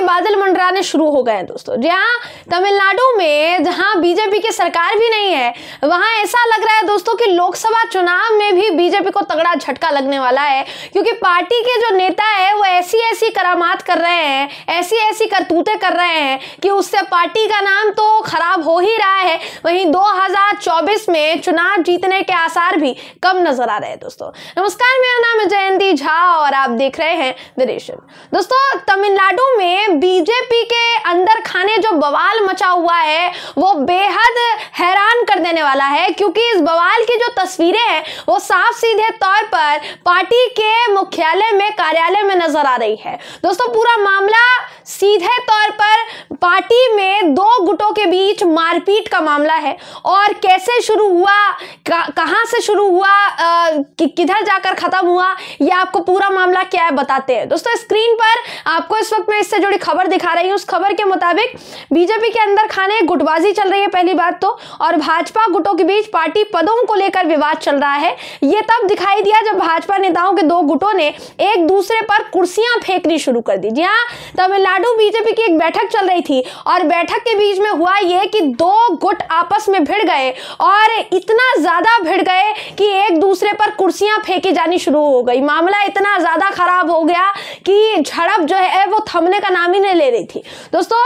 बादल मंडराने शुरू हो गए हैं दोस्तों। जहाँ तमिलनाडु में, जहाँ बीजेपी की सरकार भी नहीं है, वहाँ ऐसा लग रहा है दोस्तों कि लोकसभा चुनाव में भी बीजेपी को तगड़ा झटका लगने वाला है, क्योंकि पार्टी के जो नेता है, वो ऐसी ऐसी करामात कर रहे हैं ऐसी ऐसी करतूतें कर रहे हैं कि उससे पार्टी का नाम तो खराब हो ही रहा है। वहीं 2024 में चुनाव जीतने के आसार भी कम नज़र आ रहे हैं दोस्तों। नमस्कार, मेरा नाम है जयंती झा और आप देख रहे हैं द दोस्तों, तमिलनाडु में बीजेपी के अंदर खाने जो बवाल मचा हुआ है वो बेहद हैरान कर देने वाला है क्योंकि इस बवाल की जो तस्वीरें हैं वो साफ़ सीधे तौर पर पार्टी के मुख्यालय में कार्यालय में नज़र आ रही है। दोस्तों पूरा मामला सीधे तौर पर पार्टी में दो गुटों के बीच मारपीट का मामला है और कैसे शुरू हुआ कहाँ से शुरू हुआ कि, किधर जाकर खत्म हुआ ये आपको पूरा मामला क्या है बताते हैं। दोस्तों स्क्रीन पर आपको इस वक्त मैं इससे जुड़ी खबर दिखा रही हूँ। उस खबर के मुताबिक बीजेपी के अंदर खाने गुटबाजी चल रही है, पहली बात तो और भाजपा गुटों के बीच पार्टी पदों को लेकर विवाद चल रहा है। ये तब दिखाई दिया जब भाजपा नेताओं के दो गुटों ने एक दूसरे पर कुर्सियाँ फेंकनी शुरू कर दी। जी हाँ तमिलनाडु बीजेपी की एक बैठक चल रही थी, और बैठक के बीच में हुआ ये कि दो गुट आपस में भिड़ गए, और इतना ज़्यादा भिड़ गए कि एक दूसरे पर कुर्सियाँ फेंकी जानी शुरू हो गई। मामला इतना ज़्यादा खराब हो गया कि झड़प जो है, वो थमने का नाम ही नहीं ले रही थी। दोस्तों,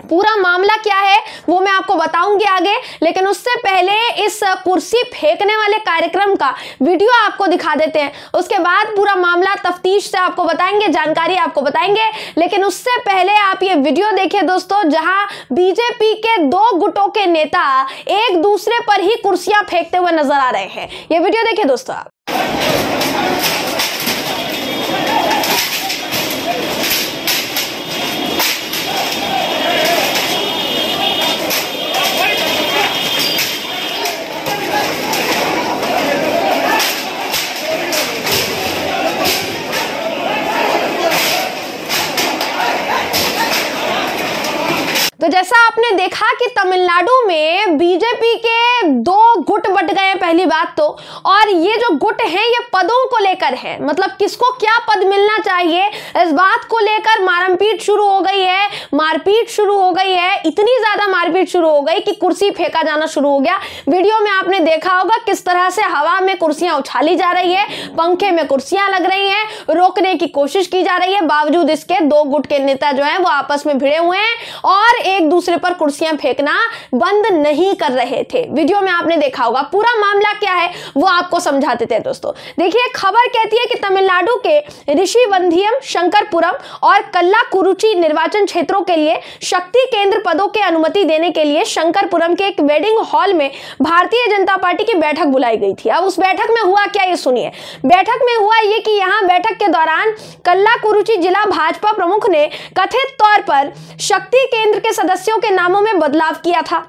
पूरा मामला क्या है, वो मैं आपको बताऊँगी आगे, लेकिन उससे पहले इस कुर्सी फेंकने वाले कार्यक्रम का वीडियो आपको दिखा देते हैं। उसके बाद पूरा मामला तफ्तीश से आपको बताएँगे, जानकारी आपको बताएँगे, लेकिन उससे पहले आप ये वीडियो देखिए दोस्तों, जहाँ बीजेपी के दो गुटों के नेता एक दूसरे पर ही कुर्सियाँ फेंकते हुए नज़र आ रहे हैं। ये वीडियो देखिए दोस्तों आप तो जैसा आपने देखा कि तमिलनाडु में बीजेपी के दो गुट बट गए पहली बात तो और ये जो गुट हैं, ये पदों को लेकर है। मतलब किसको क्या पद मिलना चाहिए? इस बात को लेकर मारपीट शुरू हो गई है। मारपीट शुरू हो गई है। इतनी ज़्यादा मारपीट शुरू हो गई कि कुर्सी फेंका जाना शुरू हो गया। वीडियो में आपने देखा होगा किस तरह से हवा में कुर्सियाँ उछाली जा रही है। पंखे में कुर्सियाँ लग रही हैं। रोकने की कोशिश की जा रही है। बावजूद इसके दो गुट के नेता जो है, वो आपस में भिड़े हुए हैं और एक दूसरे पर कुर्सियाँ फेंकना बंद नहीं कर रहे थे। वीडियो में आपने देखा होगा, पूरा मामला क्या है, वो आपको समझाते थे दोस्तों। देखिए, खबर कहती है कि तमिलनाडु के ऋषि वंधियम शंकरपुरम और कल्ला कुरुचि निर्वाचन क्षेत्रों के लिए शक्ति केंद्र पदों के अनुमति देने के लिए शंकरपुरम के एक वेडिंग हॉल में भारतीय जनता पार्टी की बैठक बुलाई गई थी। अब उस बैठक में हुआ क्या, ये सुनिए। बैठक में हुआ ये कि यहाँ बैठक के दौरान कल्ला कुरुचि जिला भाजपा प्रमुख ने कथित तौर पर शक्ति केंद्र के सदस्यों के नामों में बदलाव किया था।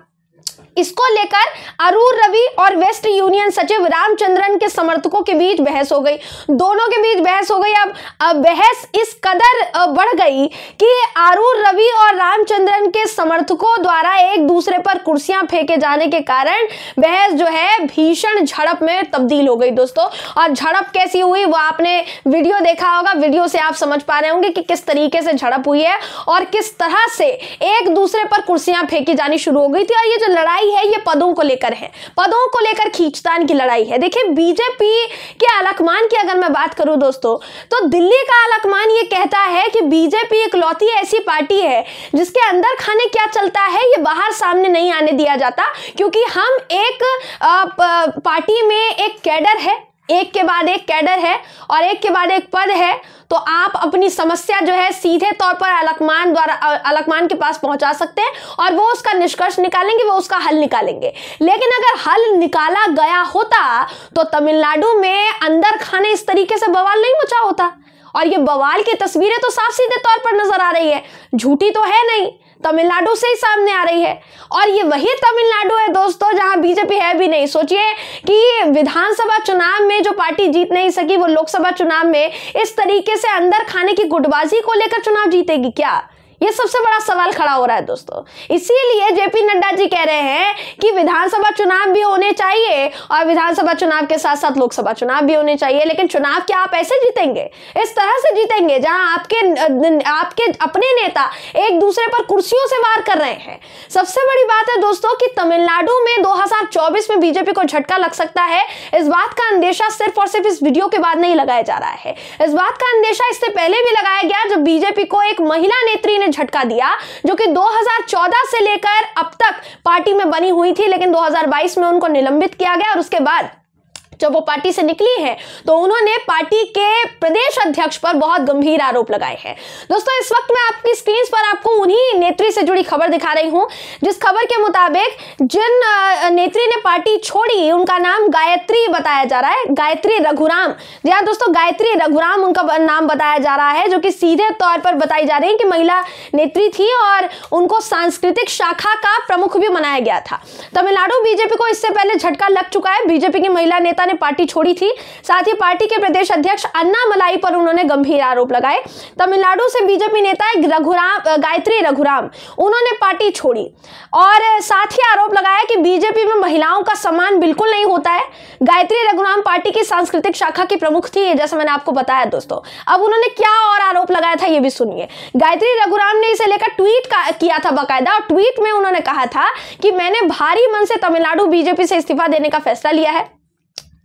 इसको लेकर अरूर रवि और वेस्ट यूनियन सचिव रामचंद्रन के समर्थकों के बीच बहस हो गई। दोनों के बीच बहस हो गई। अब बहस इस कदर बढ़ गई कि अरूर रवि और रामचंद्रन के समर्थकों द्वारा एक दूसरे पर कुर्सियाँ फेंके जाने के कारण बहस जो है भीषण झड़प में तब्दील हो गई दोस्तों। और झड़प कैसी हुई वो आपने वीडियो देखा होगा। वीडियो से आप समझ पा रहे होंगे कि किस तरीके से झड़प हुई है और किस तरह से एक दूसरे पर कुर्सियाँ फेंकी जानी शुरू हो गई थी। और ये जो लड़ाई लड़ाई है, ये पदों को लेकर है। पदों को लेकर खींचतान की लड़ाई है। देखिए, बीजेपी के अलकमान की अगर मैं बात करूँ दोस्तों तो दिल्ली का अलकमान ये कहता है कि बीजेपी इकलौती ऐसी पार्टी है, जिसके अंदर खाने क्या चलता है, ये बाहर सामने नहीं आने दिया जाता, क्योंकि हम एक पार्टी में एक कैडर है एक के बाद एक कैडर है और एक के बाद एक पद है तो आप अपनी समस्या जो है सीधे तौर पर अलकमान द्वारा अलकमान के पास पहुँचा सकते हैं और वो उसका निष्कर्ष निकालेंगे, वो उसका हल निकालेंगे। लेकिन अगर हल निकाला गया होता तो तमिलनाडु में अंदर खाने इस तरीके से बवाल नहीं मचा होता। और ये बवाल की तस्वीरें तो साफ़ सीधे तौर पर नज़र आ रही है। झूठी तो है नहीं, तमिलनाडु से ही सामने आ रही है। और ये वही तमिलनाडु है दोस्तों, जहाँ बीजेपी है भी नहीं। सोचिए कि विधानसभा चुनाव में जो पार्टी जीत नहीं सकी, वो लोकसभा चुनाव में इस तरीके से अंदर खाने की गुटबाजी को लेकर चुनाव जीतेगी क्या? ये सबसे बड़ा सवाल खड़ा हो रहा है दोस्तों। इसीलिए जेपी नड्डा जी कह रहे हैं कि विधानसभा चुनाव भी होने चाहिए और विधानसभा चुनाव के साथ साथ लोकसभा चुनाव भी होने चाहिए, लेकिन चुनाव क्या आप ऐसे जीतेंगे? इस तरह से जीतेंगे जहाँ आपके आपके अपने नेता एक दूसरे पर कुर्सियों से वार कर रहे हैं। सबसे बड़ी बात है दोस्तों कि तमिलनाडु में 2024 में बीजेपी को झटका लग सकता है। इस बात का अंदेशा सिर्फ़ और सिर्फ़ इस वीडियो के बाद नहीं लगाया जा रहा है। इस बात का अंदेशा इससे पहले भी लगाया गया जब बीजेपी को एक महिला नेत्री ने झटका दिया, जो कि 2014 से लेकर अब तक पार्टी में बनी हुई थी, लेकिन 2022 में उनको निलंबित किया गया और उसके बाद जब वो पार्टी से निकली है तो उन्होंने पार्टी के प्रदेश अध्यक्ष पर बहुत गंभीर आरोप लगाए हैं। दोस्तों, इस वक्त मैं आपकी स्क्रीन पर आपको उन्हीं नेत्री से जुड़ी खबर दिखा रही हूँ, जिस खबर के मुताबिक जिन नेत्री ने पार्टी छोड़ी, उनका नाम गायत्री बताया जा रहा है, गायत्री रघुराम। जी हाँ दोस्तों, गायत्री रघुराम उनका नाम बताया जा रहा है, जो कि सीधे तौर पर बताई जा रही है कि महिला नेत्री थी और उनको सांस्कृतिक शाखा का प्रमुख भी मनाया गया था। तमिलनाडु बीजेपी को इससे पहले झटका लग चुका है, बीजेपी की महिला नेता ने पार्टी छोड़ी थी। साथ ही पार्टी के प्रदेश अध्यक्ष अन्ना मलाई पर उन्होंने गंभीर आरोप लगाए। तमिलनाडु से बीजेपी नेता रघुराम, गायत्री रघुराम, उन्होंने पार्टी छोड़ी। और साथ ही आरोप लगाया कि बीजेपी में महिलाओं का सम्मान बिल्कुल नहीं होता है। गायत्री रघुराम पार्टी की सांस्कृतिक शाखा की प्रमुख थी, जैसा मैंने आपको बताया दोस्तों। अब उन्होंने क्या और आरोप लगाया था, ये भी सुनिए। गायत्री रघुराम ने इसे लेकर ट्वीट किया था बाकायदा। और ट्वीट में उन्होंने कहा था कि मैंने भारी मन से तमिलनाडु बीजेपी से इस्तीफा देने का फैसला लिया है।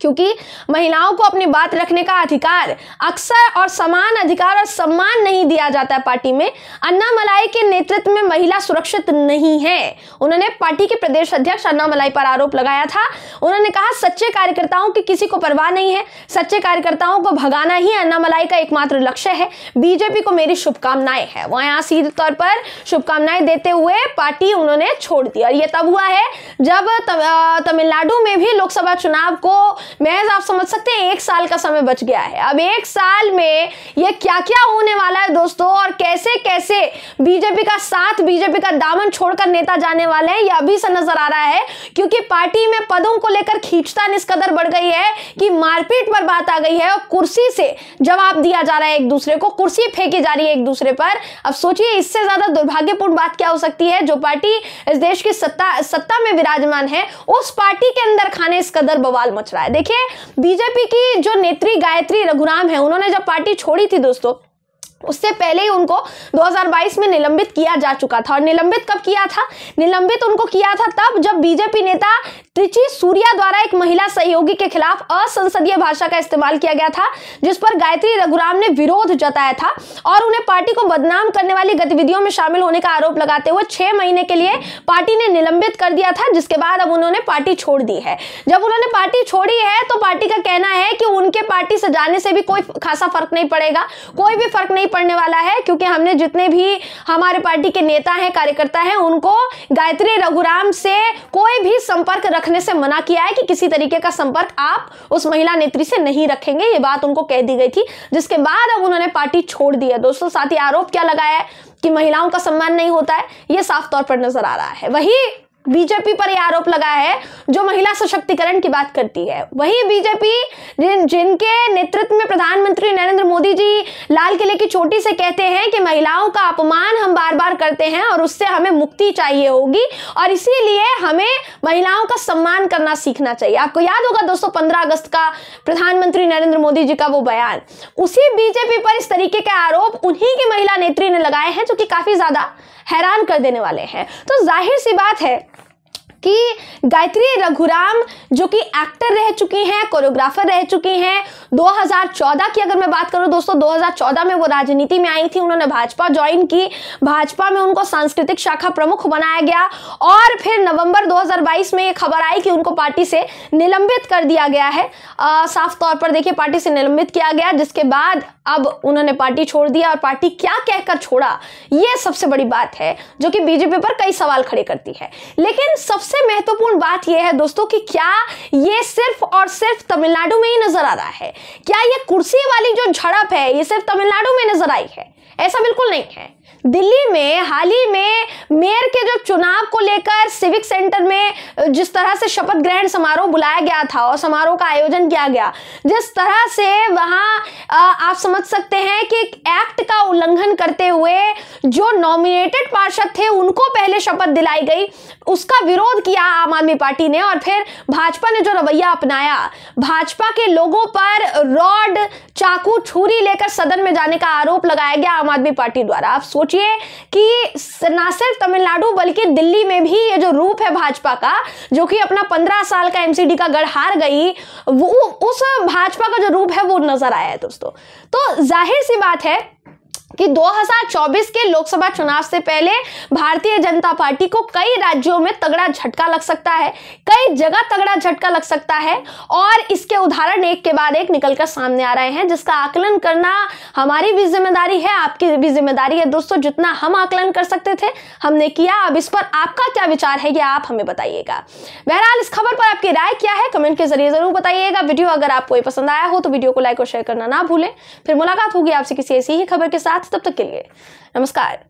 क्योंकि महिलाओं को अपनी बात रखने का अधिकार अक्सर और समान अधिकार और सम्मान नहीं दिया जाता है पार्टी में। अन्ना मलाई के नेतृत्व में महिला सुरक्षित नहीं है। उन्होंने पार्टी के प्रदेश अध्यक्ष अन्ना मलाई पर आरोप लगाया था। उन्होंने कहा, सच्चे कार्यकर्ताओं की किसी को परवाह नहीं है। सच्चे कार्यकर्ताओं को भगाना ही अन्ना मलाई का एकमात्र लक्ष्य है। बीजेपी को मेरी शुभकामनाएँ है। वह यहाँ सीधे तौर पर शुभकामनाएँ देते हुए पार्टी उन्होंने छोड़ दी और यह तब हुआ है जब तमिलनाडु में भी लोकसभा चुनाव को महज आप समझ सकते हैं, एक साल का समय बच गया है। अब एक साल में ये क्या क्या होने वाला है दोस्तों? और कैसे कैसे बीजेपी का साथ, बीजेपी का दामन छोड़कर नेता जाने वाले हैं, यह अभी से नज़र आ रहा है, क्योंकि पार्टी में पदों को लेकर खींचतान इस कदर बढ़ गई है कि मारपीट पर बात आ गई है और कुर्सी से जवाब दिया जा रहा है एक दूसरे को, कुर्सी फेंकी जा रही है एक दूसरे पर। अब सोचिए, इससे ज़्यादा दुर्भाग्यपूर्ण बात क्या हो सकती है? जो पार्टी इस देश की सत्ता सत्ता में विराजमान है, उस पार्टी के अंदर खाने इस कदर बवाल मच रहा है। देखिए, बीजेपी की जो नेत्री गायत्री रघुराम है, उन्होंने जब पार्टी छोड़ी थी दोस्तों, उससे पहले ही उनको 2022 में निलंबित किया जा चुका था। और निलंबित कब किया था? निलंबित उनको किया था तब जब बीजेपी नेता त्रिची सूर्या द्वारा एक महिला सहयोगी के खिलाफ असंसदीय भाषा का इस्तेमाल किया गया था, जिस पर गायत्री रघुराम ने विरोध जताया था और उन्हें पार्टी को बदनाम करने वाली गतिविधियों में शामिल होने का आरोप लगाते हुए छह महीने के लिए पार्टी ने निलंबित कर दिया था, जिसके बाद अब उन्होंने पार्टी छोड़ दी है। जब उन्होंने पार्टी छोड़ी है तो पार्टी का कहना है कि उनके पार्टी से जाने से भी कोई खासा फ़र्क नहीं पड़ेगा, कोई भी फ़र्क नहीं पड़ने वाला है, क्योंकि हमने जितने भी हमारे पार्टी के नेता हैं, कार्यकर्ता हैं, उनको गायत्री रघुराम से कोई भी संपर्क रखने से मना किया है कि किसी तरीके का संपर्क आप उस महिला नेत्री से नहीं रखेंगे, ये बात उनको कह दी गई थी, जिसके बाद अब उन्होंने पार्टी छोड़ दी है। दोस्तों, साथ ही आरोप क्या लगाया है कि महिलाओं का सम्मान नहीं होता है? ये साफ़ तौर पर नज़र आ रहा है। वही बीजेपी पर यह आरोप लगा है, जो महिला सशक्तिकरण की बात करती है। वही बीजेपी, जिन, जिनके नेतृत्व में प्रधानमंत्री नरेंद्र मोदी जी लाल किले की चोटी से कहते हैं कि महिलाओं का अपमान हम बार बार करते हैं और उससे हमें मुक्ति चाहिए होगी और इसीलिए हमें महिलाओं का सम्मान करना सीखना चाहिए। आपको याद होगा दोस्तों पंद्रह अगस्त का प्रधानमंत्री नरेंद्र मोदी जी का वो बयान। उसी बीजेपी पर इस तरीके के आरोप उन्हीं की महिला नेत्री ने लगाए हैं, जो कि काफ़ी ज़्यादा हैरान कर देने वाले हैं। तो ज़ाहिर सी बात है कि गायत्री रघुराम जो कि एक्टर रह चुकी हैं कोरियोग्राफर रह चुकी हैं 2014 की अगर मैं बात करूँ दोस्तों 2014 में वो राजनीति में आई थी उन्होंने भाजपा ज्वाइन की। भाजपा में उनको सांस्कृतिक शाखा प्रमुख बनाया गया और फिर नवंबर 2022 में ये खबर आई कि उनको पार्टी से निलंबित कर दिया गया है। आ, साफ़ तौर पर देखिए पार्टी से निलंबित किया गया जिसके बाद अब उन्होंने पार्टी छोड़ दिया और पार्टी क्या कहकर छोड़ा ये सबसे बड़ी बात है जो कि बीजेपी पर कई सवाल खड़े करती है। लेकिन सबसे सबसे महत्वपूर्ण बात यह है दोस्तों कि क्या ये सिर्फ़ और सिर्फ़ तमिलनाडु में ही नज़र आ रहा है? क्या ये कुर्सी वाली जो झड़प है, ये सिर्फ़ तमिलनाडु में नज़र आई है? ऐसा बिल्कुल नहीं है। दिल्ली में, हाल ही में मेयर के जो चुनाव को लेकर सिविक सेंटर में जिस तरह से शपथ ग्रहण समारोह बुलाया गया था और समारोह का आयोजन किया गया, जिस तरह से वहाँ आप समझ सकते हैं कि उल्लंघन करते हुए जो नॉमिनेटेड पार्षद थे, उनको पहले शपथ दिलाई गई। उसका विरोध किया आम आदमी पार्टी ने और फिर भाजपा ने जो रवैया अपनाया, भाजपा के लोगों पर रॉड, चाकू, छुरी लेकर सदन में जाने का आरोप लगाया गया आम आदमी पार्टी द्वारा। आप सोचिए कि न सिर्फ़ तमिलनाडु, बल्कि दिल्ली में भी ये जो रूप है भाजपा का, जो कि अपना पंद्रह साल का एमसीडी का गढ़ हार गई, वो उस भाजपा का जो रूप है, वो नज़र आया है दोस्तों। तो ज़ाहिर सी बात है कि 2024 के लोकसभा चुनाव से पहले भारतीय जनता पार्टी को कई राज्यों में तगड़ा झटका लग सकता है, कई जगह तगड़ा झटका लग सकता है और इसके उदाहरण एक के बाद एक निकलकर सामने आ रहे हैं, जिसका आकलन करना हमारी भी ज़िम्मेदारी है, आपकी भी ज़िम्मेदारी है। दोस्तों, जितना हम आकलन कर सकते थे, हमने किया। अब इस पर आपका क्या विचार है, ये आप हमें बताइएगा। बहरहाल, इस खबर पर आपकी राय क्या है, कमेंट के ज़रिए ज़रूर बताइएगा। वीडियो अगर आपको पसंद आया हो तो वीडियो को लाइक और शेयर करना ना भूलें। फिर मुलाकात होगी आपसे किसी ऐसी ही खबर के साथ तब तक के लिए। नमस्कार।